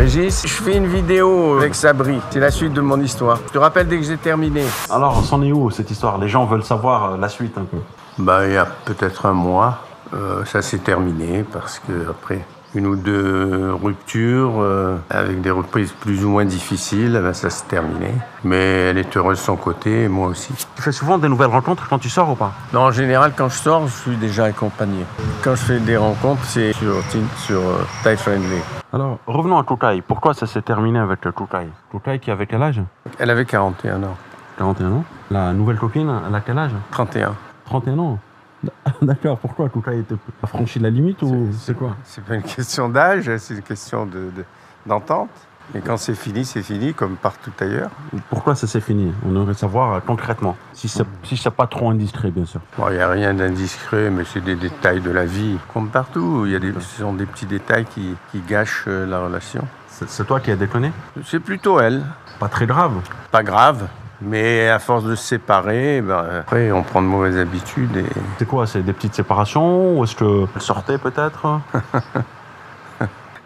Régis, je fais une vidéo avec Sabri. C'est la suite de mon histoire. Je te rappelle dès que j'ai terminé? Alors, c'en est où cette histoire? Les gens veulent savoir euh, la suite un peu. Bah, il y a peut-être un mois, euh, ça s'est terminé parce que après une ou deux ruptures euh, avec des reprises plus ou moins difficiles, eh ben, ça s'est terminé. Mais elle est heureuse de son côté et moi aussi. Tu fais souvent des nouvelles rencontres quand tu sors ou pas? Non, en général, quand je sors, je suis déjà accompagné. Quand je fais des rencontres, c'est sur, sur euh, Thai Friendly. Alors, revenons à Toutai. Pourquoi ça s'est terminé avec le Toutai? Toutai qui avait quel âge? Elle avait 41 ans. 41 ans. La nouvelle copine, elle a quel âge? 31. 31 ans. D'accord, pourquoi était a franchi la limite ou c'est quoi C'est pas une question d'âge, c'est une question de- de- d'entente. Et quand c'est fini, c'est fini, comme partout ailleurs. Pourquoi ça s'est fini? On aimerait savoir euh, concrètement. Si c'est si c'est pas trop indiscret, bien sûr. Bon, il n'y a rien d'indiscret, mais c'est des détails de la vie. Comme partout, y a des, ce sont des petits détails qui, qui gâchent euh, la relation. C'est toi qui as déconné? C'est plutôt elle. Pas très grave. Pas grave, mais à force de se séparer, ben, après, on prend de mauvaises habitudes. Et... C'est quoi C'est des petites séparations Ou est-ce que elle sortait peut-être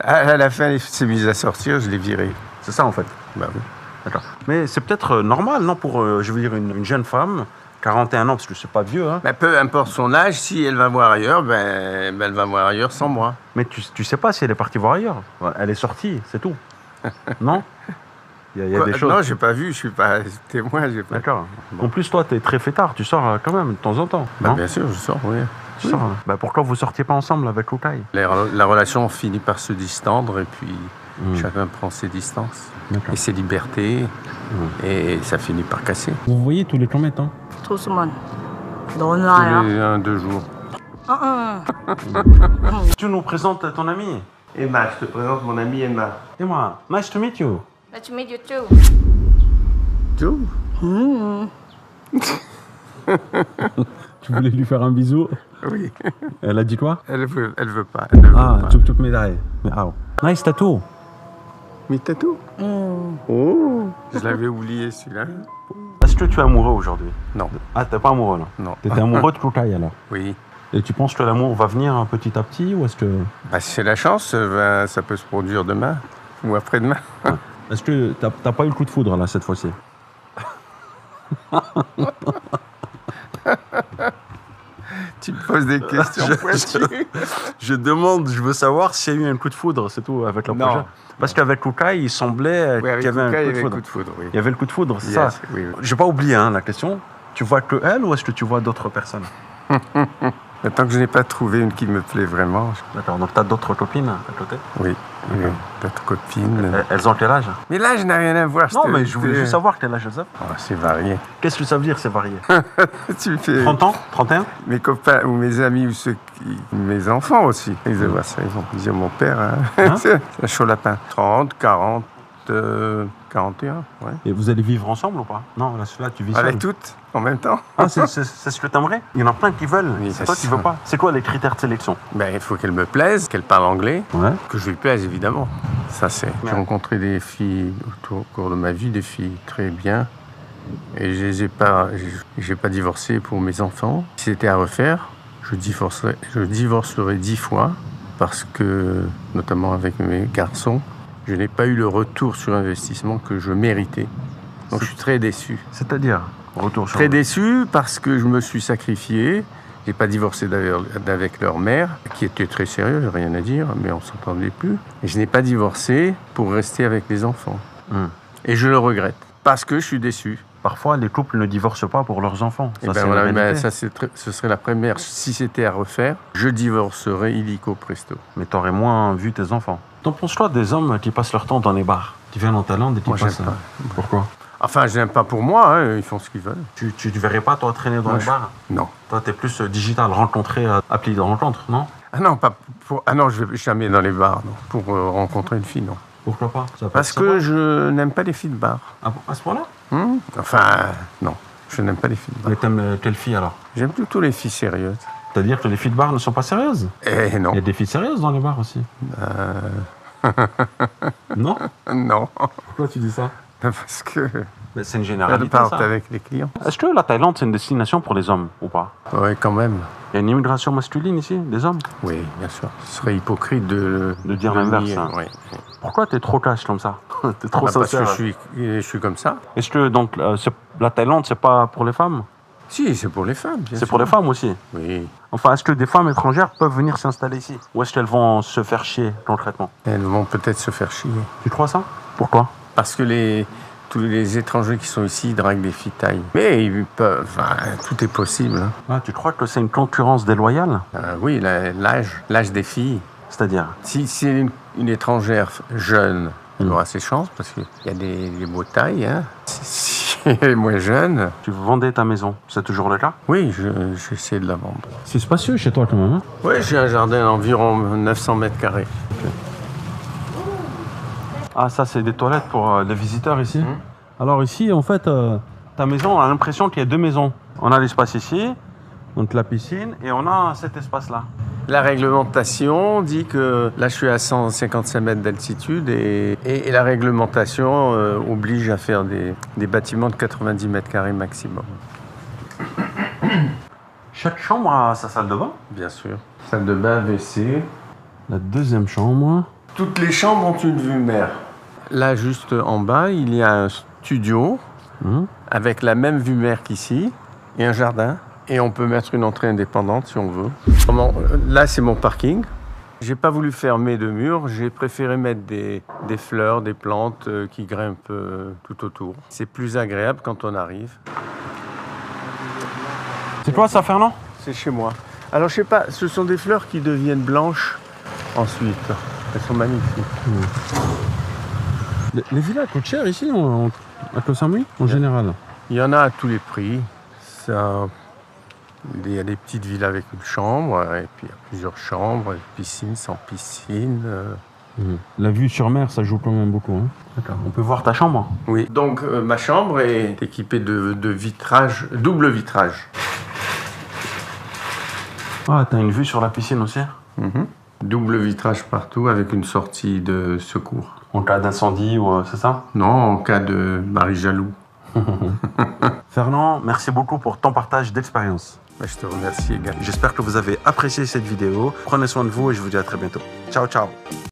À la fin, elle s'est mise à sortir, je l'ai virée. C'est ça en fait. Ben oui. D'accord. Mais c'est peut-être euh, normal, non, pour, euh, je veux dire, une, une jeune femme, 41 ans, parce que c'est pas vieux, hein. Ben, peu importe son âge, si elle va voir ailleurs, ben, ben, elle va voir ailleurs sans moi. Mais tu, tu sais pas si elle est partie voir ailleurs. Elle est sortie, c'est tout. non? Il y a. Non, j'ai pas vu, je suis pas témoin. D'accord. En plus, toi, tu es très fêtard, tu sors euh, quand même de temps en temps. Bah, bien sûr, je sors, oui. Tu oui. Sors. Hein. Bah, pourquoi vous sortiez pas ensemble avec Lukai la, relation finit par se distendre et puis hmm. chacun prend ses distances et ses libertés hmm. et ça finit par casser. Vous voyez tous les combien de temps Tous les un, deux jours. tu nous présentes ton ami? Emma, je te présente mon ami Emma. Et moi, nice to meet you. Let's meet you too Tout Tu voulais lui faire un bisou? Oui. Elle a dit quoi? Elle veut, elle veut pas. Elle ne veut Ah, pas. Mais ah. Nice tattoo. Mais t'as tout Oh Je l'avais oublié celui-là. Est-ce que tu es amoureux aujourd'hui? Non. Ah, t'es pas amoureux là? Non. T'étais amoureux de Lukai alors? Oui. Et tu penses que l'amour va venir petit à petit ou est-ce que. Bah, si c'est la chance, euh, ben, ça peut se produire demain ou après-demain. Est-ce que t'as pas eu le coup de foudre là cette fois-ci Tu me poses des questions Je- pointues. Je demande, je veux savoir s'il y a eu un coup de foudre, c'est tout, avec le Non. projet. Parce qu'avec Lukai, il semblait Oui, qu'il y avait un Luca, coup il y de avait foudre. coup de foudre, oui. Il y avait le coup de foudre, c'est Yes, ça oui. J'ai pas oublié hein, la question. Tu vois que elle ou est-ce que tu vois d'autres personnes tant que je n'ai pas trouvé une qui me plaît vraiment, D'accord, donc t'as d'autres copines à côté? Oui, oui, d'autres copines. Elles- Elles ont quel âge? Mais là, je n'ai rien à voir. Non, mais je voulais te- juste savoir quel âge elles ont. Oh, c'est varié. Qu'est-ce que ça veut dire, c'est varié? Tu me fais 30 ans? 31 mes copains ou mes amis ou ceux qui... mes enfants aussi. Ils voient ça, ils vont dire mon père, hein. Hein? C'est un chaud lapin. 30, 40, euh, 41, ouais. Et vous allez vivre ensemble ou pas? Non, là, là tu vis seul. Avec toutes, en même temps. Ah, c'est ce que t'aimerais? Il y en a plein qui veulent. Oui, c'est toi qui ça. veux pas. C'est quoi les critères de sélection? Ben, il faut qu'elle me plaise, qu'elle parle anglais, Ouais. que je lui plaise évidemment. Ça c'est. J'ai rencontré des filles autour, au cours de ma vie, des filles très bien, et je les ai pas, j'ai- j'ai pas divorcé pour mes enfants. Si c'était à refaire, je divorcerais, je divorcerais dix fois parce que, notamment avec mes garçons, je n'ai pas eu le retour sur investissement que je méritais. Donc je suis très déçu. C'est-à-dire Retour sur Très déçu parce que je me suis sacrifié. J'ai pas divorcé d'avec leur mère, qui était très sérieuse, rien à dire, mais on s'entendait plus. Et je n'ai pas divorcé pour rester avec les enfants. Hmm. Et je le regrette parce que je suis déçu. Parfois, les couples ne divorcent pas pour leurs enfants. Ça, ben voilà, mais ça ce serait la première. Si c'était à refaire, je divorcerais illico presto. Mais t'aurais moins vu tes enfants. T'en penses quoi des hommes qui passent leur temps dans les bars? Qui viennent en Thaïlande et qui Moi, j'aime passent... pas. euh, Pourquoi? Enfin, je n'aime pas pour moi. hein, ils font ce qu'ils veulent. tu, tu ne verrais pas, toi, traîner dans Moi, les je- bars? Non. Toi, t'es plus euh, digital, rencontrer, euh, appli de rencontre, non? Ah non, pas pour. Ah non, je vais jamais dans les bars non, pour euh, rencontrer une fille, non. Pourquoi pas? Ça Parce que je n'aime pas les filles de bar. Ah à ce point-là? Hmm? Enfin, non, je n'aime pas les filles de bar. Mais t'aimes euh, quelle fille alors? J'aime plutôt les filles sérieuses. C'est-à-dire que les filles de bar ne sont pas sérieuses? Eh non, Il y a des filles sérieuses dans les bars aussi. non? Non, Pourquoi tu dis ça? Parce que C'est une généralité, partent ça. avec les clients. Est-ce que la Thaïlande, c'est une destination pour les hommes ou pas? Oui, quand même. Il y a une immigration masculine ici, des hommes? Oui, bien sûr. Ce serait hypocrite de, De dire l'inverse, hein. oui. Pourquoi t'es trop cash comme ça? Trop Bah, parce que je suis, je suis comme ça. Est-ce que donc euh, la Thaïlande, c'est pas pour les femmes? Si, c'est pour les femmes, C'est pour les femmes aussi? Oui. Enfin, est-ce que des femmes étrangères peuvent venir s'installer ici? Ou est-ce qu'elles vont se faire chier concrètement Elles vont peut-être se faire chier. Tu crois ça? Pourquoi? Parce que les, tous les étrangers qui sont ici ils draguent des filles thaï. Mais ils peuvent, enfin, tout est possible. hein. ah, Tu crois que c'est une concurrence déloyale? Euh, oui, la- l'âge, l'âge des filles. C'est-à-dire? Si c'est une, une étrangère jeune, elle Mm. aura ses chances parce qu'il y a des, des beaux tailles. Hein. Si elle est moins jeune, Tu vendais ta maison, c'est toujours le cas? Oui, je- j'essaie de la vendre. C'est spacieux chez toi quand même. hein Oui, j'ai un jardin d'environ 900 mètres carrés. Ah, ça, c'est des toilettes pour euh, les visiteurs ici. Mhm. Alors ici, en fait, euh, ta maison, on a l'impression qu'il y a deux maisons. On a l'espace ici, donc la piscine, et on a cet espace-là. La réglementation dit que là je suis à 155 mètres d'altitude et, et- et la réglementation euh, oblige à faire des, des bâtiments de 90 mètres carrés maximum. Chaque chambre a sa salle de bain. Bien sûr. Salle de bain, WC. La deuxième chambre. Toutes les chambres ont une vue mer. Là juste en bas, il y a un studio Mhm. avec la même vue mer qu'ici et un jardin. Et on peut mettre une entrée indépendante si on veut. Là, c'est mon parking. J'ai pas voulu fermer de mur, j'ai préféré mettre des, des fleurs, des plantes euh, qui grimpent euh, tout autour. C'est plus agréable quand on arrive. C'est quoi ça, Fernand? C'est chez moi. Alors, je sais pas, ce sont des fleurs qui deviennent blanches ensuite. Elles sont magnifiques. Les, les villas coûtent cher ici, en- à Koh Samui, en général. Il y en a à tous les prix. Ça, il y a des petites villes avec une chambre, et puis il y a plusieurs chambres, piscine, sans piscine. euh. La vue sur mer, ça joue quand même beaucoup. hein. D'accord. On peut voir ta chambre? Oui. Donc euh, ma chambre est équipée de, de vitrage, double vitrage. Ah, t'as une vue sur la piscine aussi? Mhm. Double vitrage partout avec une sortie de secours. En cas d'incendie, ou euh, c'est ça? Non, en cas de mari jaloux. Fernand, merci beaucoup pour ton partage d'expérience. Bah, Je te remercie également. J'espère que vous avez apprécié cette vidéo. Prenez soin de vous et je vous dis à très bientôt. Ciao, ciao